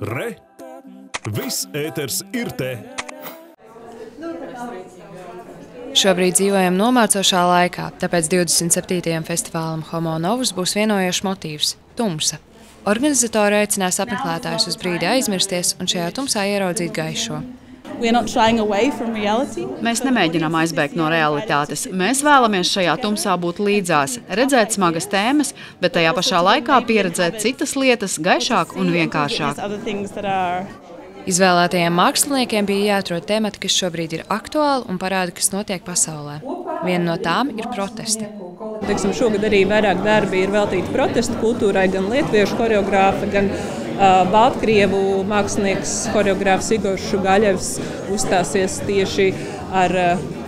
Re! Viss ēters ir te! Šobrīd dzīvojam nomācošā laikā, tāpēc 27. festivālam Homo Novus būs vienojošs motīvs - tumsa. Organizatori aicinās apmeklētājus uz brīdi aizmirsties un šajā tumsā ieraudzīt gaišo. We're not shying away from reality. Mēs nemēģinām aizbēgt no realitātes. Mēs vēlamies šajā tumsā būt līdzās, redzēt smagas tēmas, bet tajā pašā laikā pieredzēt citas lietas gaišāk un vienkāršāk. Izvēlētajiem māksliniekiem bija jāatrod temati, kas šobrīd ir aktuāli un parāda, kas notiek pasaulē. Viena no tām ir protesti. Teiksim, šogad arī vairāk darbi ir veltīti protestu kultūrai, gan lietuviešu choreogrāfa, gan Baltkrievu mākslinieks, choreogrāfs Igors Šugaļevs uzstāsies tieši ar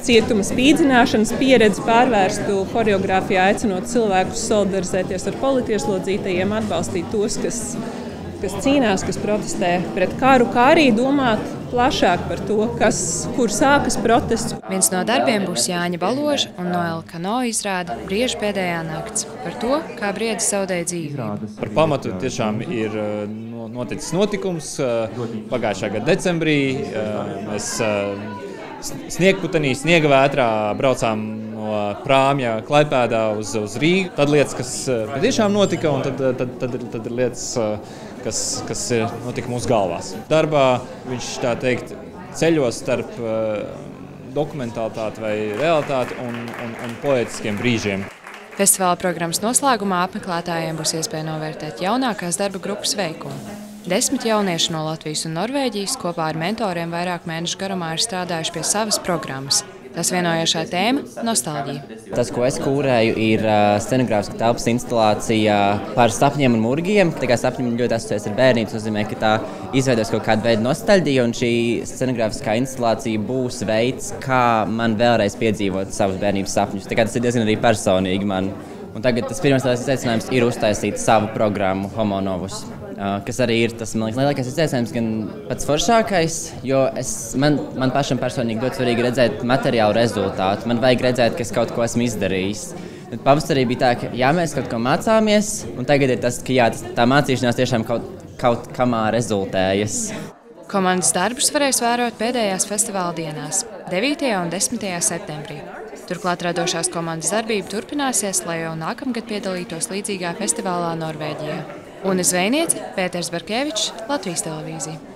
cietuma spīdzināšanas pieredzi pārvērstu choreogrāfijā, aicinot cilvēkus solidarizēties ar politieslodzītajiem, atbalstīt tos, kas, kas cīnās, kas protestē pret karu, kā arī domāt plašāk par to, kas, kur sākas protests. Viens no darbiem būs Jāņa Baloža un Noela Kano izrāda Brieža pēdējā nakts par to, kā briedis zaudēja dzīvību. Par pamatu tiešām ir no- noticis notikums uh, pagājušā gada decembrī. uh, Mēs sniegputenī, sniega vētrā braucām no prāmja Klaipēdā uz, uz Rīgu. Tad lietas, kas uh, patiešām notika, un tad, uh, tad, tad, ir- tad ir lietas, uh, kas, kas notika mūsu galvās. Darbā viņš tā teikt ceļos starp dokumentālitāti vai realitāti un, un, un poetiskiem brīžiem. Festivāla programmas noslēgumā apmeklētājiem būs iespēja novērtēt jaunākās darba grupas veikumu. Desmit jaunieši no Latvijas un Norvēģijas kopā ar mentoriem vairāk mēnešu garumā ir strādājuši pie savas programmas. Tas vienojošā tēma - nostalģija. Tas, ko es kūrēju, ir scenogrāfiska telpas instalācija par sapņiem un murgiem. Tā kā sapņi ļoti asociējas ar bērnību, tas nozīmē, ka tā izveidos kaut kādu veidu nostalģiju, un šī scenogrāfiskā instalācija būs veids, kā man vēlreiz piedzīvot savus bērnības sapņus. Tā kā tas ir diezgan arī personīgi man. Un tagad tas pirmais tās izaicinājums ir uztaisīt savu programmu Homo Novus. Kas arī ir tas liekas, lielākais izaicinājums, gan pats foršākais, jo es, man, man pašam personīgi ļoti svarīgi redzēt materiālu rezultātu. Man vajag redzēt, ka es kaut ko esmu izdarījis. Tad pavasarī bija tā, ka jā, mēs kaut ko mācāmies, un tagad ir tas, ka jā, tā mācīšanās tiešām kaut, kaut kamā rezultējas. Komandas darbus varēs vērot pēdējās festivāla dienās, 9. un 10. septembrī. Turklāt radošās komandas darbība turpināsies, lai jau nākamgad piedalītos līdzīgā festivālā Norvēģijā. Un Zvejniece Pēters Barkevičs, Latvijas televīzija.